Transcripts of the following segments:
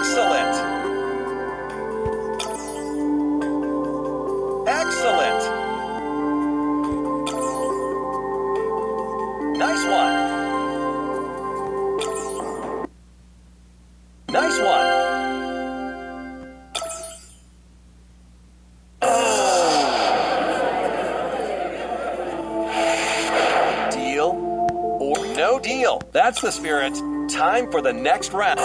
Excellent. Excellent. Nice one. Nice one. Deal or no deal. That's the spirit. Time for the next round.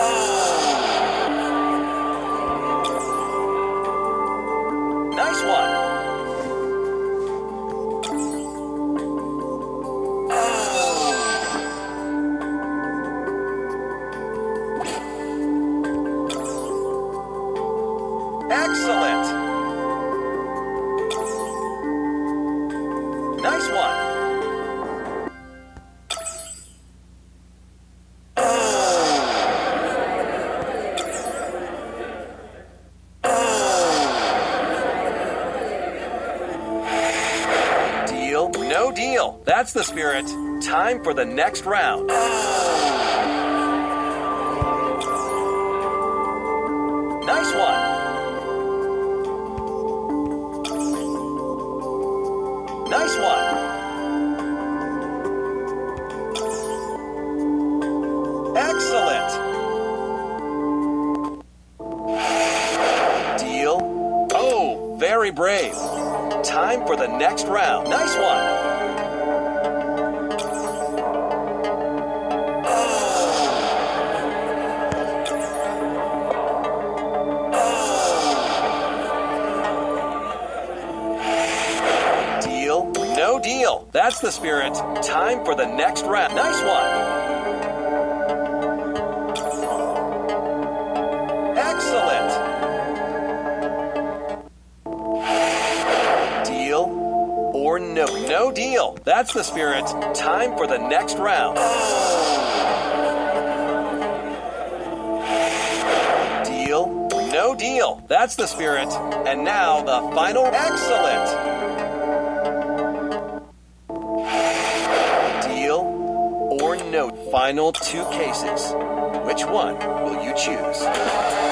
Excellent. Nice one. Deal? No deal. That's the spirit. Time for the next round. Very brave. Time for the next round. Nice one. Deal? No deal. That's the spirit. Time for the next round. Nice one. No? Deal. That's the spirit. Time for the next round. Deal? No deal. That's the spirit. And now the final. Excellent. Deal or no? Final two cases. Which one will you choose?